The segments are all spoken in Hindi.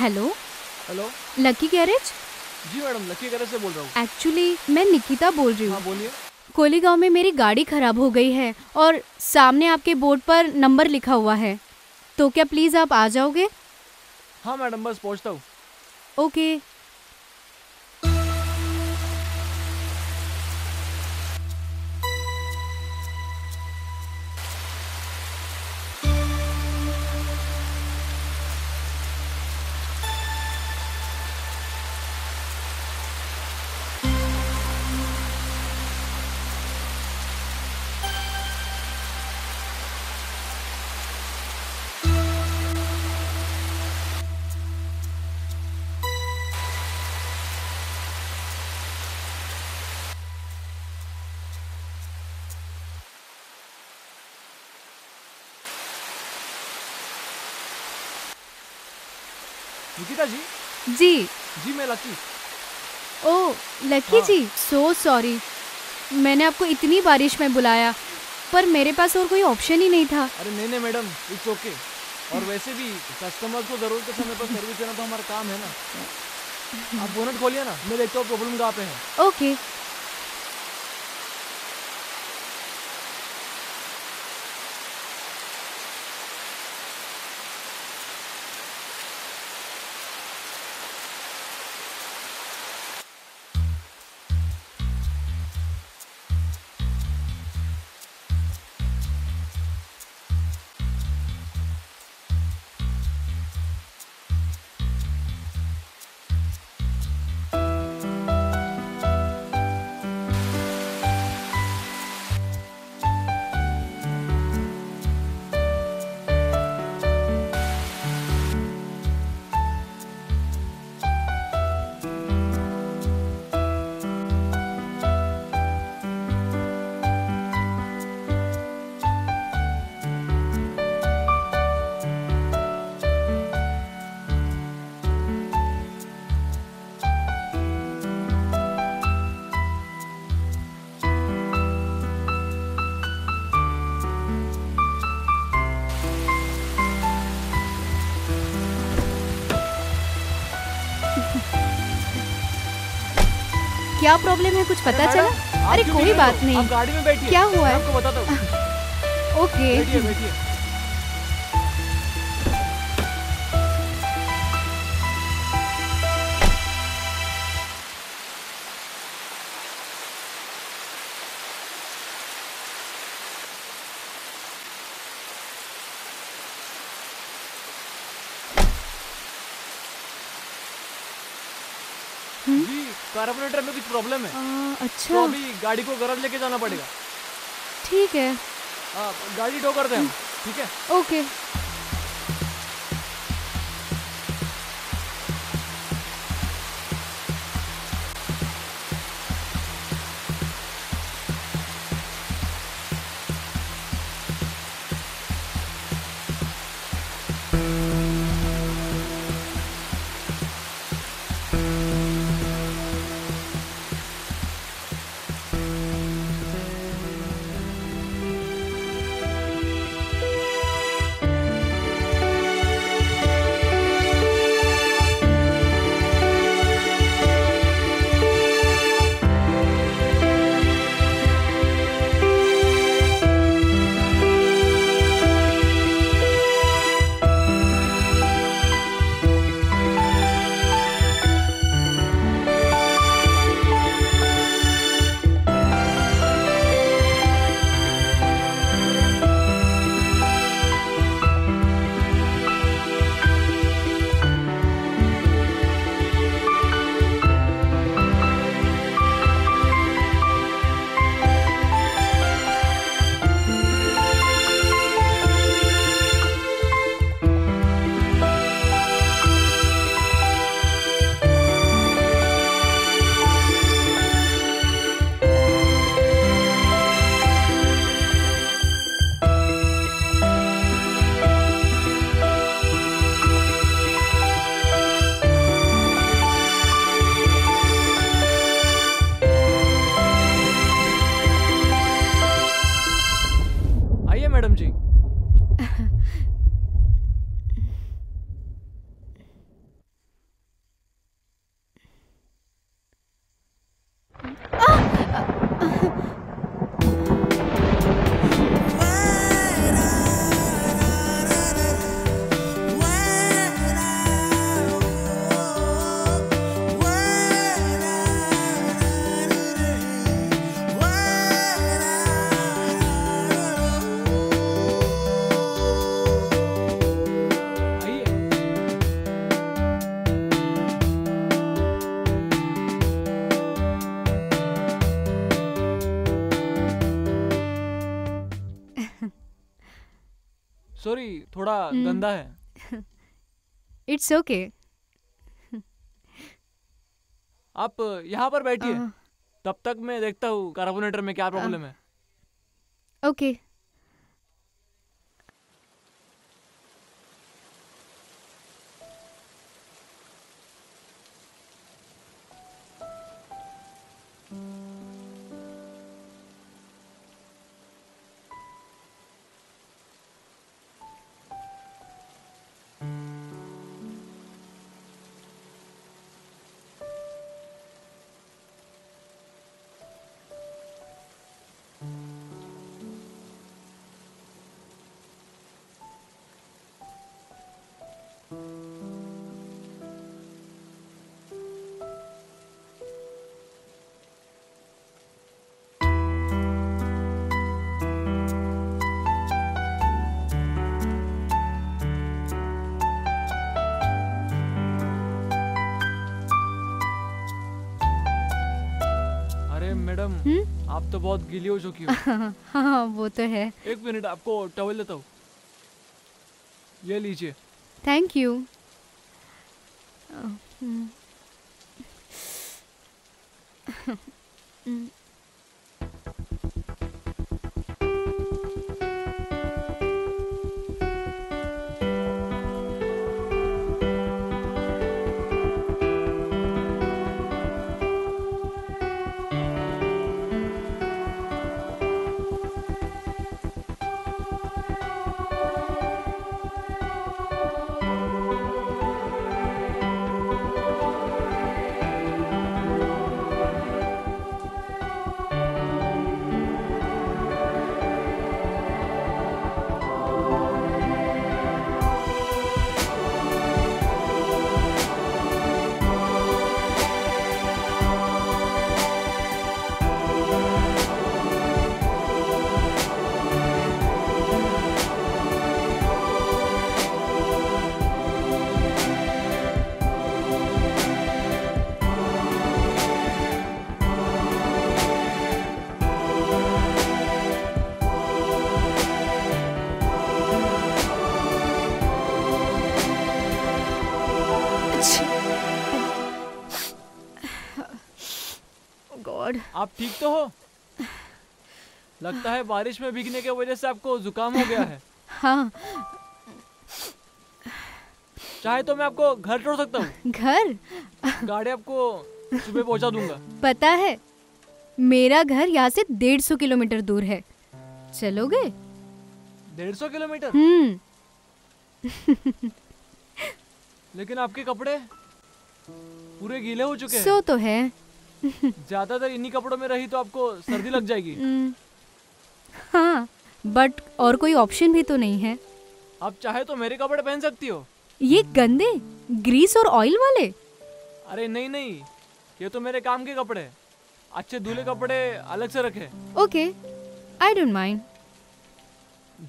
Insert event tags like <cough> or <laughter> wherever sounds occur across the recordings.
हेलो? हेलो? Lucky garage? जी मैडम लकी गैरेज से बोल रहा हूँ। एक्चुअली मैं निकिता बोल रही हाँ। हूँ बोलिए। कोली गाँव में मेरी गाड़ी खराब हो गई है और सामने आपके बोर्ड पर नंबर लिखा हुआ है। तो क्या प्लीज़ आप आ जाओगे? हाँ मैडम बस पहुँचता हूँ। ओके। निकिता जी? जी। जी मैं लकी। ओ लकी हाँ। जी सो सॉरी मैंने आपको इतनी बारिश में बुलाया पर मेरे पास और कोई ऑप्शन ही नहीं था। अरे नहीं नहीं मैडम इट्स ओके और वैसे भी कस्टमर को ज़रूरत के समय पर सर्विस देना तो हमारा काम है ना। आप बोनट खोलिए ना मैं देखता हूँ प्रॉब्लम कहाँ पे है? ओके क्या प्रॉब्लम है? कुछ पता चला? अरे कोई बात नहीं। आप गाड़ी में बैठिए। क्या हुआ है? <laughs> ओके। बैठिए बैठिए। हम्म? कार्बोरेटर में प्रॉब्लम है। आ, अच्छा। तो अभी गाड़ी को गरज लेके जाना पड़ेगा। ठीक है। आ, गाड़ी ठोकर दें ठीक है? ओके। इट्स ओके आप यहाँ पर बैठिए। तब तक मैं देखता हूँ कार्बोनेटर में क्या प्रॉब्लम है। ओके अरे आप तो बहुत गीली हो चुकी हो। <laughs> हाँ वो तो है। एक मिनट आपको टॉवल देता हूँ। ये लीजिए। थैंक यू <laughs> गॉड आप ठीक तो हो? लगता है बारिश में भीगने की वजह से आपको जुकाम हो गया है। <laughs> हाँ। चाहे तो मैं आपको घर छोड़ सकता हूँ। घर? गाड़ी आपको सुबह पहुँचा दूँगा। पता है मेरा घर यहाँ से डेढ़ सौ किलोमीटर दूर है। चलोगे? डेढ़ सौ किलोमीटर? हम्म। लेकिन आपके कपड़े पूरे गीले हो चुके हैं। सो तो है। ज़्यादातर इन्हीं कपड़ों में रही तो आपको सर्दी लग जाएगी। <laughs> हम्म, हाँ बट और कोई ऑप्शन भी तो नहीं है। आप चाहे तो मेरे कपड़े पहन सकती हो। ये गंदे ग्रीस और ऑयल वाले? अरे नहीं नहीं ये तो मेरे काम के कपड़े अच्छे धुले कपड़े अलग से रखे। ओके आई डोंट माइंड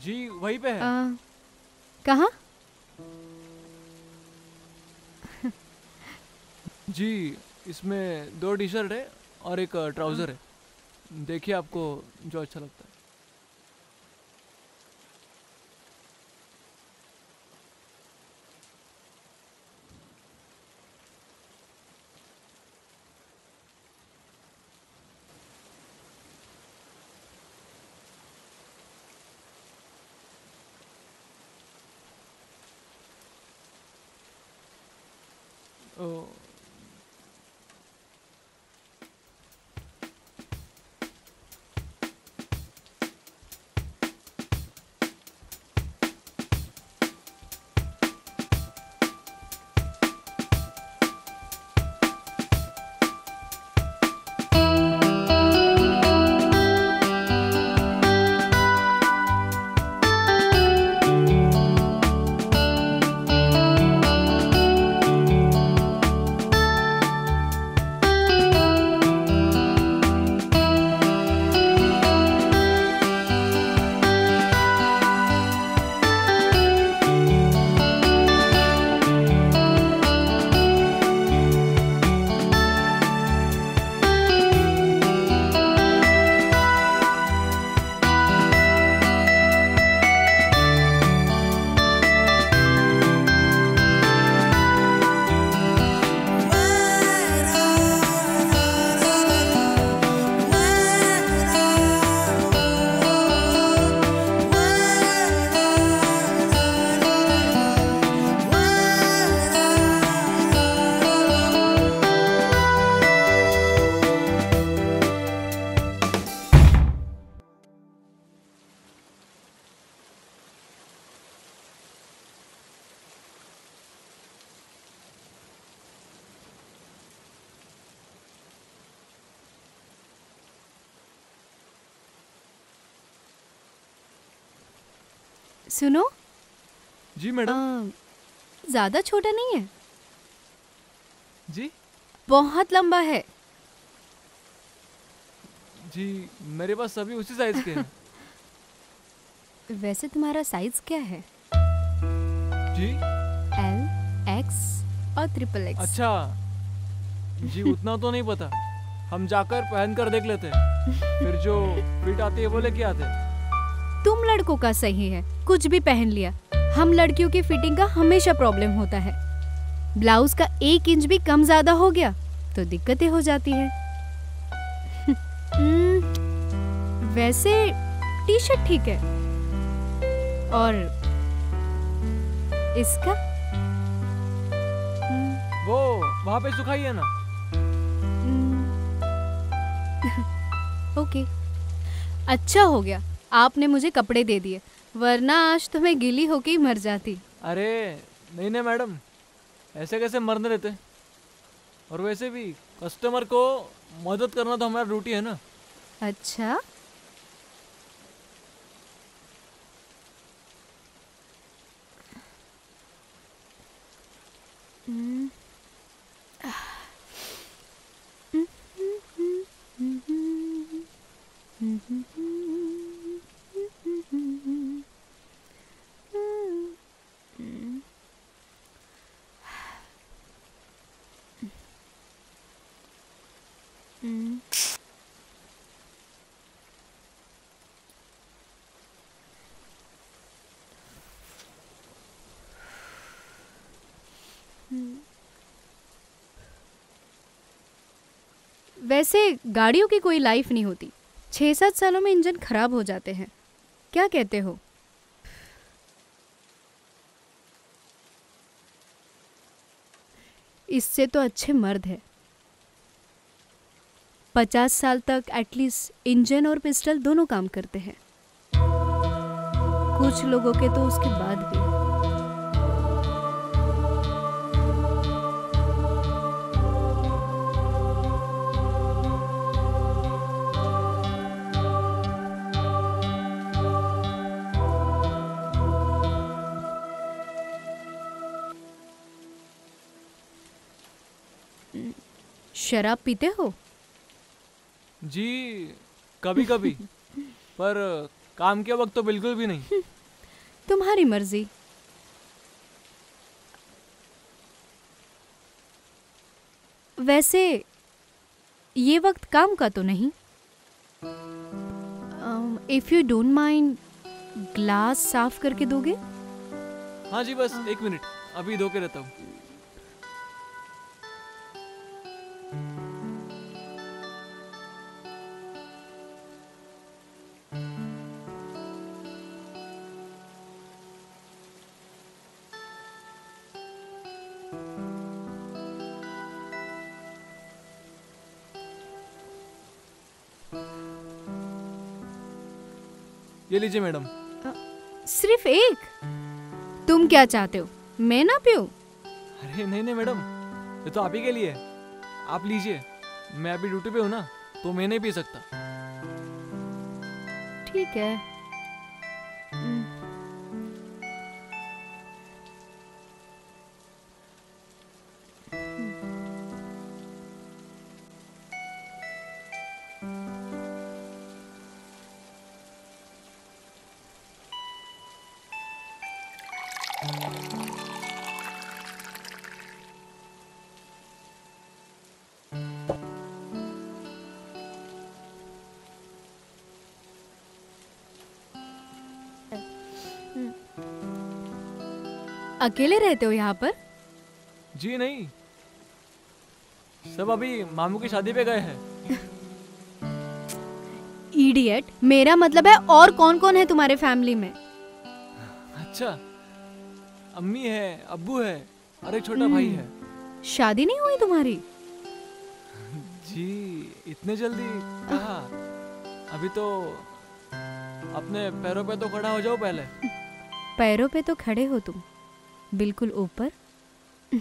जी वहीं पे है। कहाँ? जी। इसमें दो टी शर्ट है और एक ट्राउज़र है। देखिए आपको जो अच्छा लगता है। ओ, सुनो। जी मैडम। ज़्यादा छोटा नहीं है। जी। बहुत लंबा है। जी मेरे पास सभी उसी साइज़ के हैं। <laughs> वैसे तुम्हारा साइज़ क्या है? जी। एल एक्स और ट्रिपल एक्स अच्छा। जी उतना तो नहीं पता। हम जाकर पहन कर देख लेते हैं। <laughs> फिर जो फिट आती है वो लेके आते हैं। तुम लड़कों का सही है कुछ भी पहन लिया। हम लड़कियों की फिटिंग का हमेशा प्रॉब्लम होता है। ब्लाउज का एक इंच भी कम ज़्यादा हो गया तो दिक्कतें हो जाती है। <laughs> हम्म, वैसे टी शर्ट ठीक है। और इसका? हम्म, वो वहाँ पे सुखाइए ना। हम्म, <laughs> ओके। अच्छा हो गया। आपने मुझे कपड़े दे दिए वरना आज तो मैं गिली होके ही मर जाती। अरे नहीं नहीं मैडम ऐसे कैसे मरने देते? और वैसे भी कस्टमर को मदद करना तो हमारा ड्यूटी है ना। अच्छा। हम्म। वैसे गाड़ियों की कोई लाइफ नहीं होती। छः सात सालों में इंजन खराब हो जाते हैं। क्या कहते हो? इससे तो अच्छे मर्द है। पचास साल तक एटलीस्ट इंजन और पिस्टल दोनों काम करते हैं। कुछ लोगों के तो उसके बाद भी। शराब पीते हो? जी कभी कभी पर काम के वक्त तो बिल्कुल भी नहीं। <laughs> तुम्हारी मर्ज़ी। वैसे ये वक्त काम का तो नहीं। If you don't mind glass साफ़ करके दोगे? हाँ जी बस एक मिनट अभी धो के रहता हूँ। ये लीजिए मैडम। सिर्फ़ एक? तुम क्या चाहते हो? मैं ना पीऊं? अरे नहीं नहीं मैडम ये तो आप ही के लिए है। आप लीजिए मैं अभी ड्यूटी पे हूँ ना तो मैं नहीं पी सकता। ठीक है। अकेले रहते हो यहाँ पर? जी नहीं। सब अभी मामू की शादी पे गए हैं। इडियट मेरा मतलब है और कौन कौन है तुम्हारे फैमिली में? अच्छा अम्मी है अब्बू है और एक छोटा भाई है। शादी नहीं हुई तुम्हारी? जी इतने जल्दी? कहा? अभी तो अपने पैरों पे तो खड़ा हो जाओ पहले। पैरों पे तो खड़े हो तुम। बिल्कुल ऊपर। <laughs>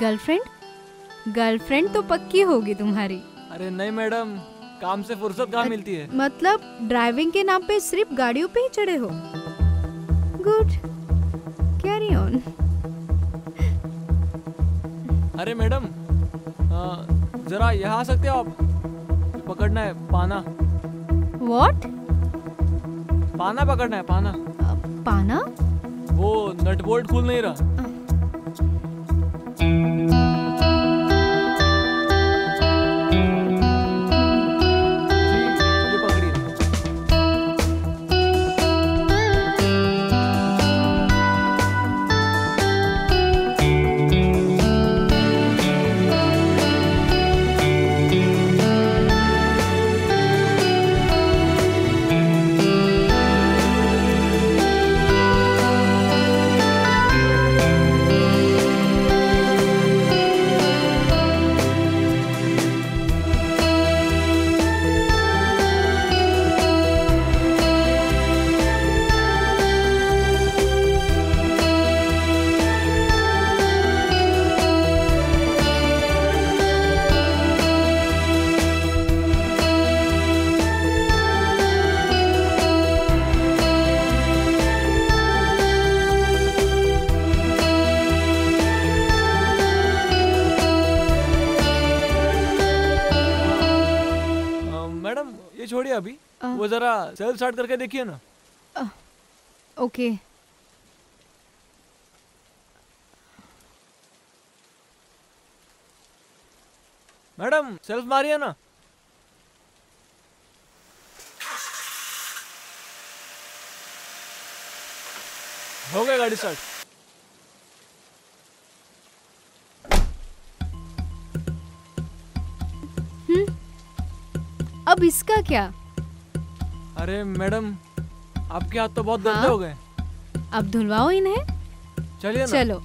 गर्लफ्रेंड गर्लफ्रेंड तो पक्की होगी तुम्हारी। अरे नहीं मैडम काम से फुर्सत कहाँ मिलती है? मतलब ड्राइविंग के नाम पे सिर्फ़ गाड़ियों पे ही चढ़े हो? गुड कैरी ऑन अरे मैडम जरा यहाँ आ सकते हो आप? पकड़ना है पाना। व्हाट पाना पकड़ना है पाना। पाना? वो नट बोल्ट खुल नहीं रहा। सेल्फ स्टार्ट करके देखिए ना। ओके। मैडम सेल्फ मारिए ना। हो गया गाड़ी स्टार्ट। अब इसका क्या? अरे मैडम आपके हाथ तो बहुत गंदे हाँ? हो गए। अब धुलवाओ इन्हें। चलिए ना। चलो।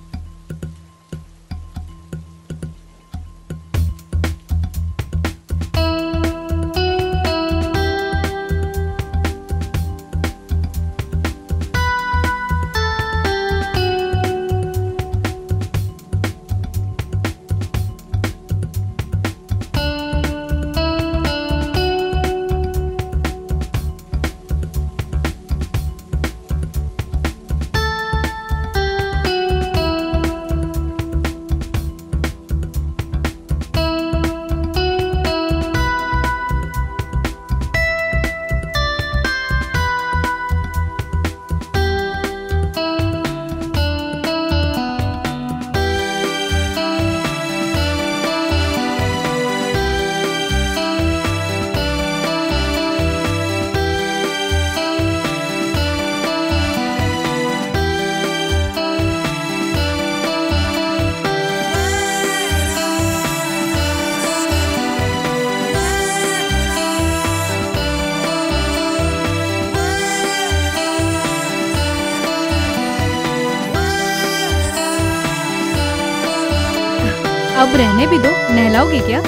नहलाओगे क्या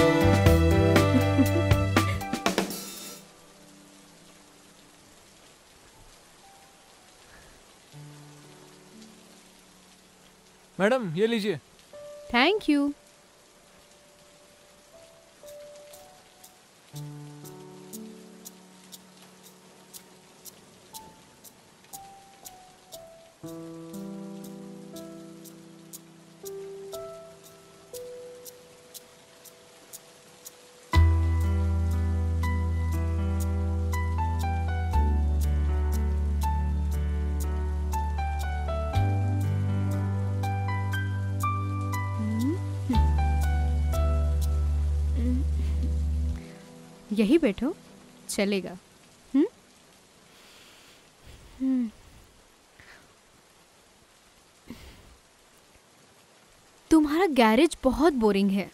मैडम ये लीजिए। थैंक यू बैठो। चलेगा। हम्म? हम्म। तुम्हारा गैरेज बहुत बोरिंग है।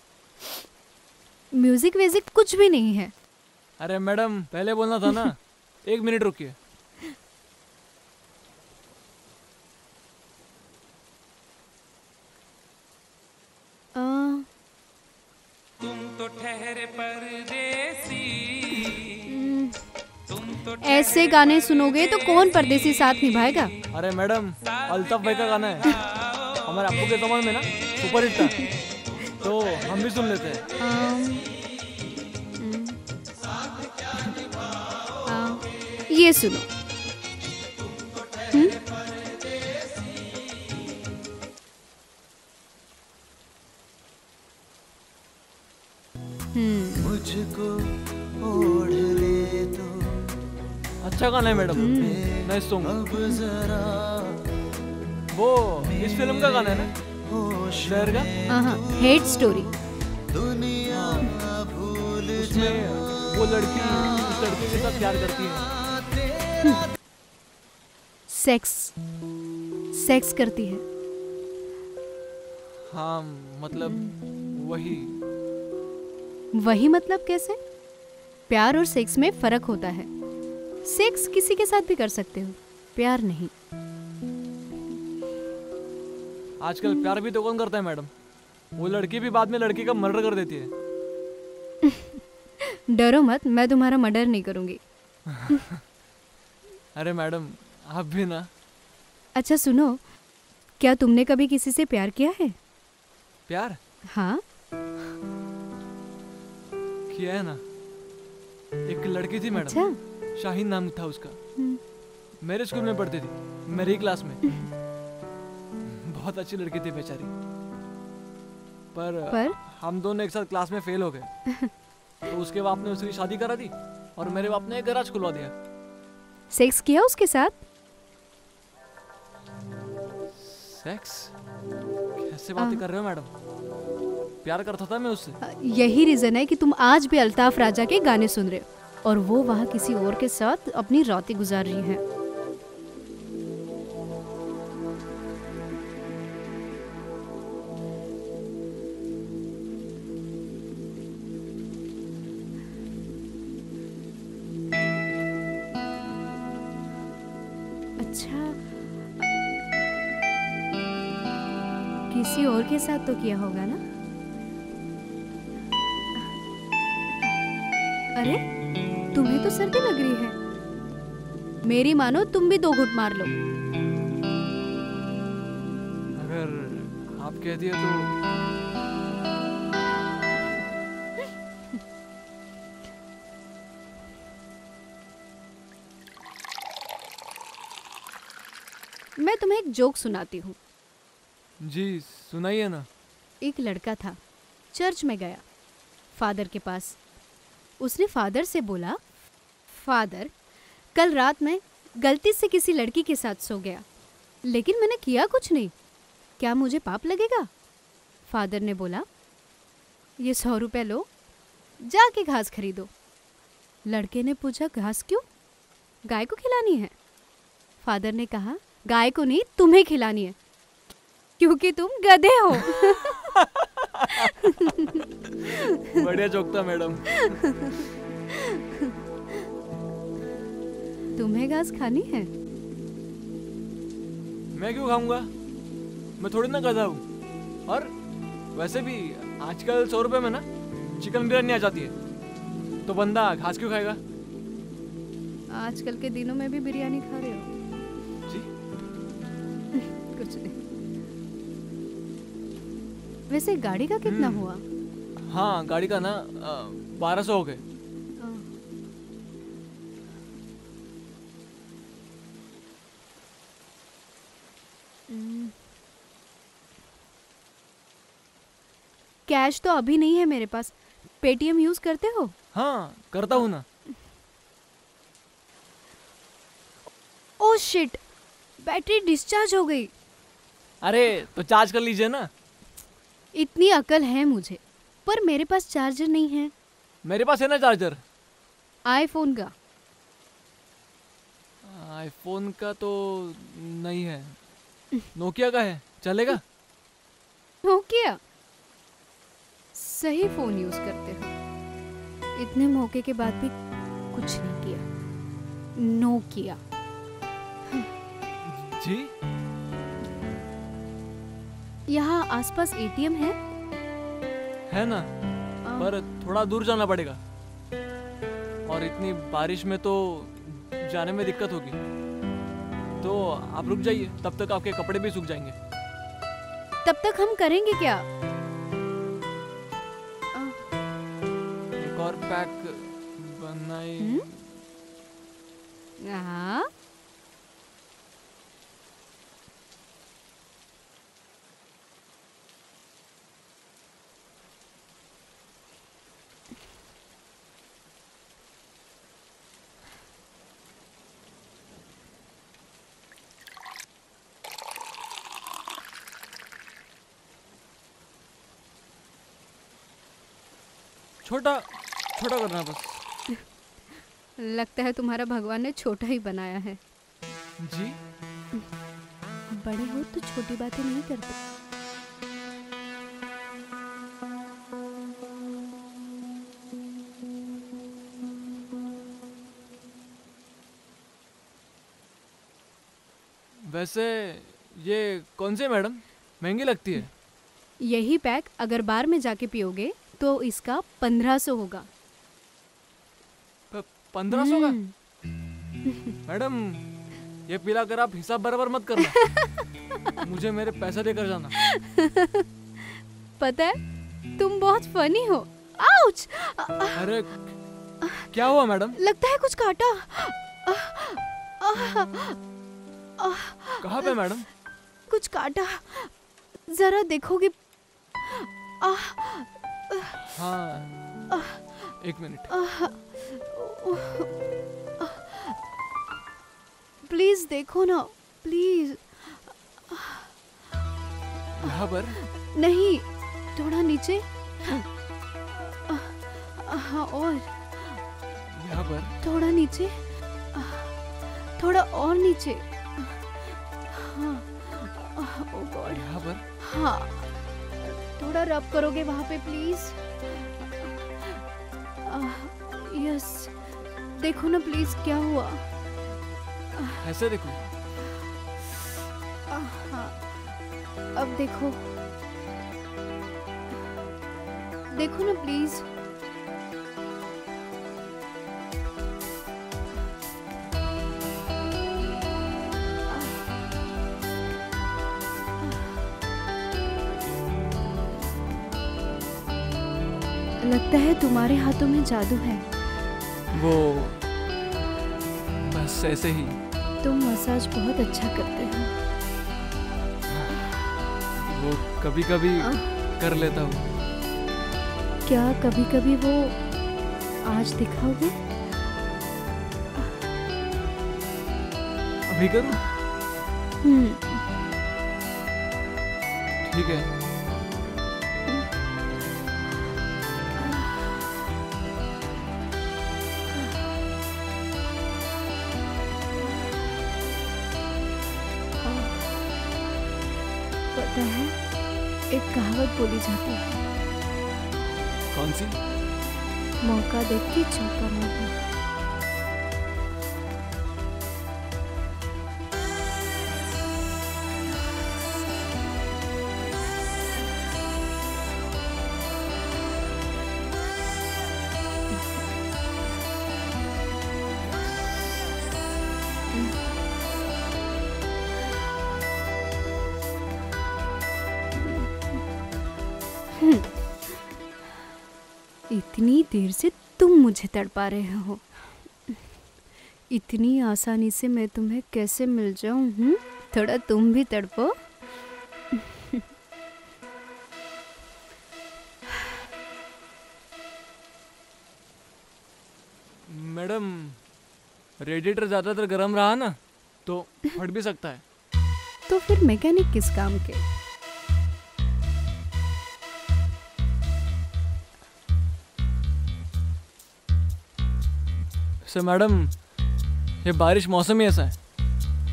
म्यूज़िक व्यूजिक कुछ भी नहीं है। अरे मैडम पहले बोलना था ना। <laughs> एक मिनट रुकिए। ऐसे गाने सुनोगे तो कौन परदेसी साथ निभाएगा? अरे मैडम अल्ताफ भाई का गाना है। हमारे अप्पू के जमाने में ना सुपर हिट था। तो हम भी सुन लेते हैं। हम्म, ये सुनो। हम्म? हम्म। मुझको अच्छा गाना है मैडम। नाइस सॉन्ग वो इस फ़िल्म का गाना है ना? शहर का? हाँ हेड स्टोरी दुनिया भूल उसमें वो लड़की उस लड़के के साथ प्यार करती है। सेक्स सेक्स करती है। हाँ मतलब वही। वही मतलब कैसे? प्यार और सेक्स में फ़र्क होता है। सेक्स किसी के साथ भी कर सकते हो। प्यार नहीं। आजकल प्यार भी तो कौन करता है मैडम? वो लड़की भी बाद में लड़की का मर्डर कर देती है। <laughs> डरो मत मैं तुम्हारा मर्डर नहीं करूँगी। <laughs> अरे मैडम आप भी ना। अच्छा सुनो क्या तुमने कभी किसी से प्यार किया है? प्यार? हाँ। किया है ना। एक लड़की थी मैडम। अच्छा। शाहीन नाम था उसका। हम्म। मेरे स्कूल में पढ़ती थी मेरी क्लास में। बहुत अच्छी लड़की थी बेचारी। पर, पर? हम दोनों एक साथ क्लास में फेल हो गए। तो उसके बाप ने उसकी शादी करा दी और मेरे बाप ने एक गराज खुलवा दिया। सेक्स किया उसके साथ? सेक्स कैसे बातें कर रहे हो मैडम? प्यार करता था मैं उससे। यही रीजन है कि तुम आज भी अल्ताफ राजा के गाने सुन रहे हो। और वो वहाँ किसी और के साथ अपनी रातें गुजार रही हैं। अच्छा। किसी और के साथ तो किया होगा ना? अरे? तो सर्दी लग रही है। मेरी मानो तुम भी दो घुट मार लो। अगर आप कह दिए तो मैं तुम्हें एक जोक सुनाती हूँ। जी सुनाइए ना। एक लड़का था चर्च में गया फादर के पास। उसने फादर से बोला फादर कल रात में गलती से किसी लड़की के साथ सो गया लेकिन मैंने किया कुछ नहीं। क्या मुझे पाप लगेगा? फादर ने बोला ये सौ रुपये लो जाके घास खरीदो। लड़के ने पूछा घास क्यों? गाय को खिलानी है? फादर ने कहा गाय को नहीं तुम्हें खिलानी है क्योंकि तुम गधे हो। <laughs> बढ़िया जोक था मैडम। <laughs> तुम्हें घास खानी है? मैं क्यों खाऊँगा? मैं थोड़ी ना गधा हूँ। और वैसे भी आजकल सौ रुपए में ना चिकन बिरयानी आ जाती है। तो बंदा घास क्यों खाएगा? आजकल के दिनों में भी बिरयानी खा रहे हो। जी। <laughs> कुछ नहीं। वैसे गाड़ी का कितना हम्म। हुआ? हाँ गाड़ी का ना बारह सौ हो गए। कैश तो अभी नहीं है मेरे पास। पेटीएम यूज़ करते हो? हाँ करता हूँ ना। Oh shit. बैटरी डिस्चार्ज हो गई। अरे तो चार्ज कर लीजिए ना। इतनी अकल है मुझे पर मेरे पास चार्जर नहीं है। मेरे पास है ना चार्जर? आईफोन का। आईफोन का तो नहीं है। नोकिया का है चलेगा? नोकिया? सही फ़ोन यूज़ करते हो। इतने मौके के बाद भी कुछ नहीं किया। नोकिया जी? यहाँ आसपास एटीएम है? है ना। आ, पर थोड़ा दूर जाना पड़ेगा। और इतनी बारिश में तो जाने में दिक्कत होगी। तो आप रुक जाइए तब तक आपके कपड़े भी सूख जाएँगे। तब तक हम करेंगे क्या? पैक बनाई? हाँ छोटा छोटा करना बस। लगता है तुम्हारा भगवान ने छोटा ही बनाया है। जी? बड़े हो तो छोटी बातें नहीं करते। वैसे ये कौन सी मैडम? महँगी लगती है। यही पैक अगर बार में जाके पियोगे तो इसका पंद्रह सौ होगा। पंद्रह सौ का? हम्म, मैडम ये पिला कर आप हिसाब बराबर मत करना। मुझे मेरे पैसे देकर जाना। पता है तुम बहुत फनी हो। आउच अरे क्या हुआ मैडम? लगता है कुछ काटा। कहाँ पे मैडम? कुछ काटा। जरा देखोगे। हाँ एक मिनट। प्लीज़ देखो ना प्लीज़। यहाँ पर? नहीं थोड़ा नीचे। हाँ और। यहाँ पर? थोड़ा नीचे। थोड़ा और नीचे। हाँ। ओ गॉड यहाँ पर? हाँ। थोड़ा रब करोगे वहाँ पे प्लीज़ यस देखो ना प्लीज़ क्या हुआ? ऐसे देखो। हाँ अब देखो। देखो ना प्लीज़ लगता है तुम्हारे हाथों में जादू है। वो बस ऐसे ही। तुम मसाज बहुत अच्छा करते हो। वो कभी कभी आह। कर लेता हूँ। क्या कभी कभी वो आज दिखाओगे? अभी करूँ? हम्म। ठीक है। कहावत बोली जाती है। कौन सी? मौका देख के चौका मारना। मुझे तड़पा रहे हो। इतनी आसानी से मैं तुम्हें कैसे मिल जाऊँ हूँ थोड़ा तुम भी तड़पो। मैडम रेडिएटर ज़्यादातर गर्म रहा ना तो फट भी सकता है। तो फिर मैकेनिक किस काम के? सर मैडम ये बारिश मौसम ही ऐसा है।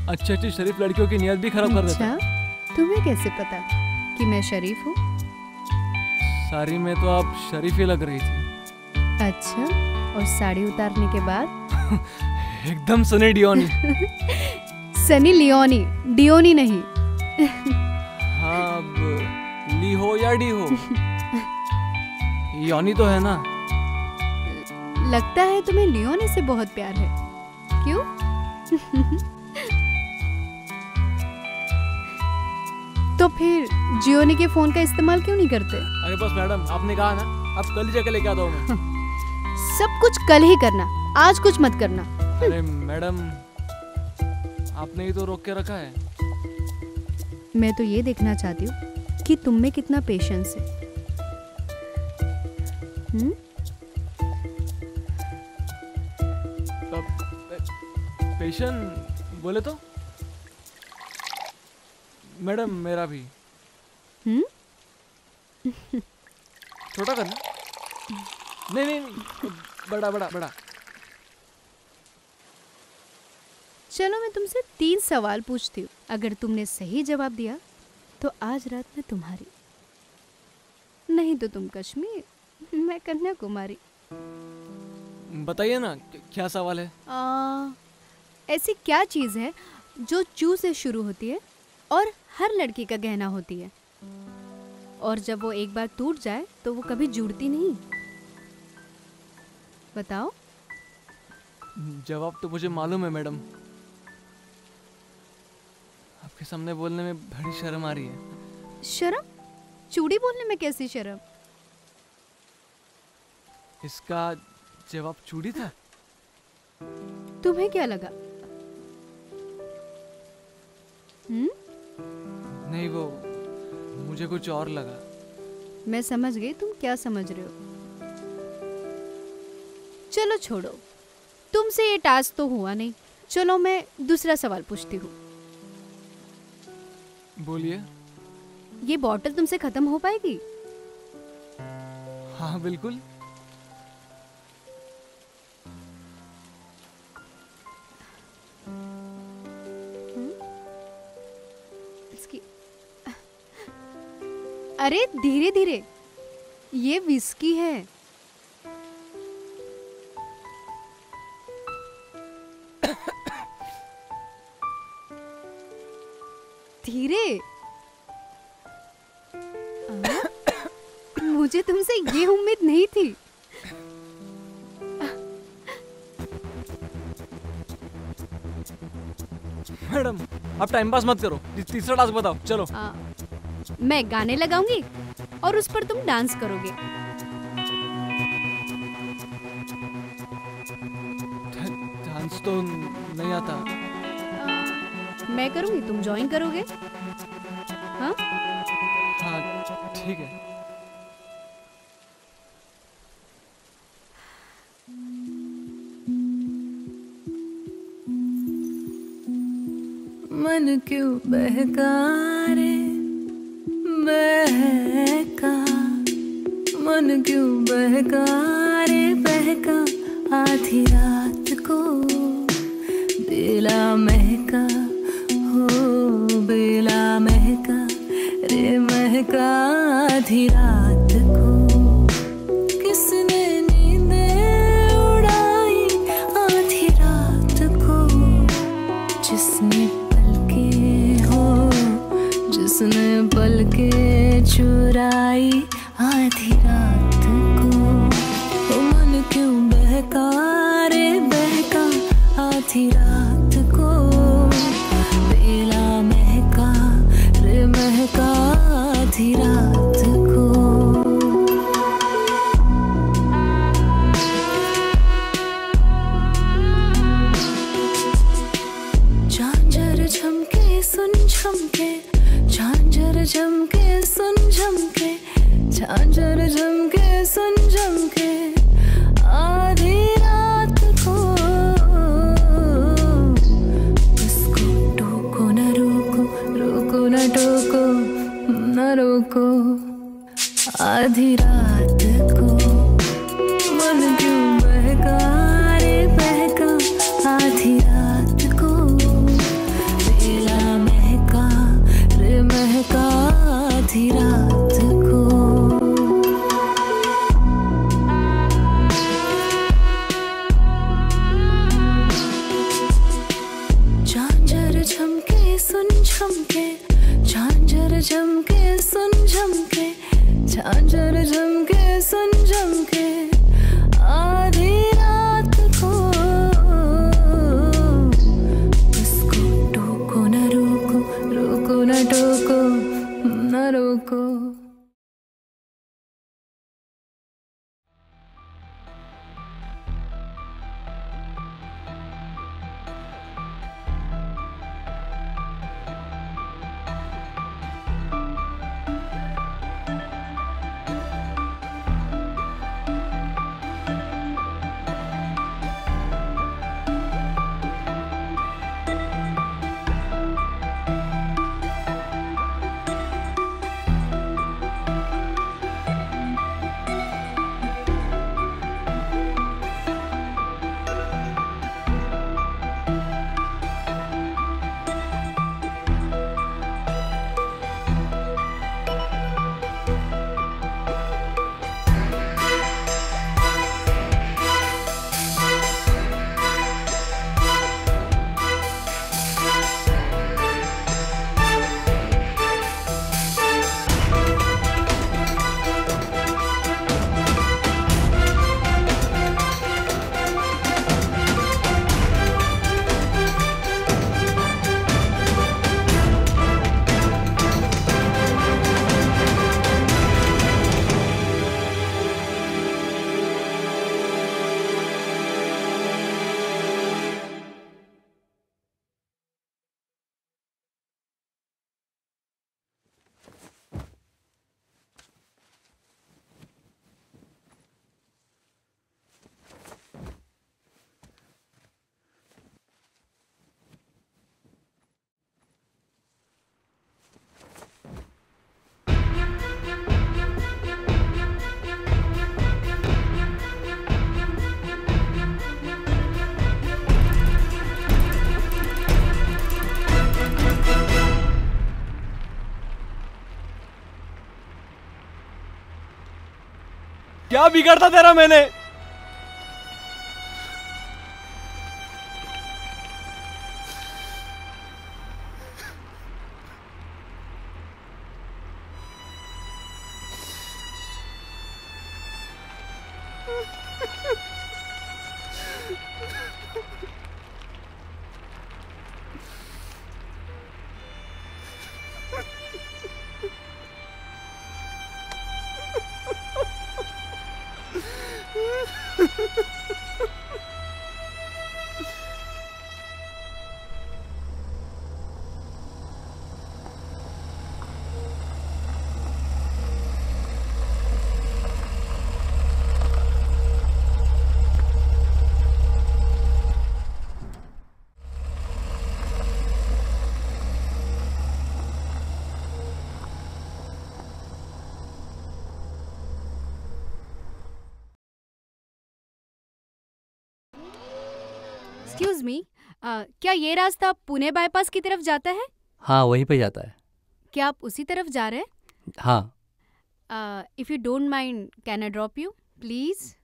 अच्छी अच्छी शरीफ लड़कियों की नीयत भी खराब कर देता है। अच्छा तुम्हें कैसे पता कि मैं शरीफ हूँ? सारी में तो आप शरीफ ही लग रही थी। अच्छा और साड़ी उतारने के बाद? <laughs> एकदम सनी डियोनी। <laughs> सनी लियोनी डियोनी नहीं। हाँ अब ली हो या डी हो <laughs> योनी तो है ना। लगता है तुम्हें लियोनी से बहुत प्यार है। क्यों? <laughs> तो फिर जियोनी के फ़ोन का इस्तेमाल क्यों नहीं करते? अरे बस मैडम आपने कहा ना अब कल ही जाके लेके आता हूँ <laughs> सब कुछ कल ही करना आज कुछ मत करना। अरे मैडम आपने ही तो रोक के रखा है। मैं तो ये देखना चाहती हूँ कि तुम में कितना पेशेंस है। हम्म? पेशेंट बोले तो। मैडम मेरा भी। हम्म? छोटा करना नहीं नहीं नहीं बड़ा बड़ा बड़ा। चलो मैं तुमसे तीन सवाल पूछती हूँ। अगर तुमने सही जवाब दिया तो आज रात में तुम्हारी। नहीं तो तुम कश्मीर मैं कन्याकुमारी। बताइए ना क्या सवाल है? आ, ऐसी क्या चीज़ है जो चू से शुरू होती है और हर लड़की का गहना होती है? और जब वो एक बार टूट जाए तो वो कभी जुड़ती नहीं? बताओ। जवाब तो मुझे मालूम है मैडम। आपके सामने बोलने में बड़ी शर्म आ रही है। शर्म? चूड़ी बोलने में कैसी शर्म? इसका जवाब चूड़ी था। तुम्हें क्या लगा? हम्म? नहीं वो मुझे कुछ और लगा। मैं समझ गई तुम क्या समझ रहे हो? चलो छोड़ो। तुमसे ये टास्क तो हुआ नहीं। चलो मैं दूसरा सवाल पूछती हूँ। बोलिए। ये बॉटल तुमसे खत्म हो पाएगी? हाँ बिल्कुल। अरे धीरे धीरे ये विस्की है। धीरे। हाँ? मुझे तुमसे ये उम्मीद नहीं थी। मैडम आप टाइम पास मत करो। तीसरा टास्क बताओ। चलो। आ, मैं गाने लगाऊँगी और उस पर तुम डांस करोगे। डांस तो नहीं आता। मैं करूँगी तुम ज्वाइन करोगे। हाँ? हाँ ठीक है। मन क्यों बहका रे बहका, मन क्यों बहका? रे बहका, आधी रात को बेला महका, हो बेला महका, रे महका, आधी रात आधी क्या बिगड़ता तेरा मैंने? एक्सक्यूज मी क्या ये रास्ता पुणे बाईपास की तरफ़ जाता है? हाँ वहीं पे जाता है। क्या आप उसी तरफ़ जा रहे हैं? हाँ। If you don't mind can I drop you please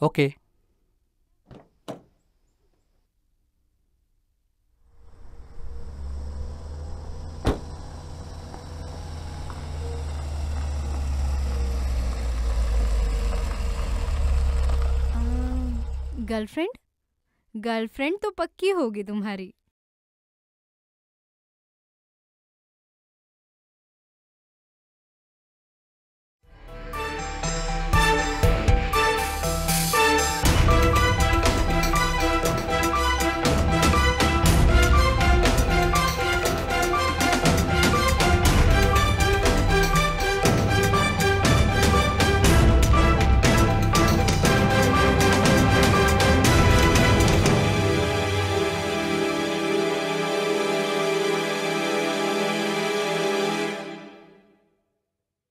okay girlfriend girlfriend तो पक्की होगी तुम्हारी।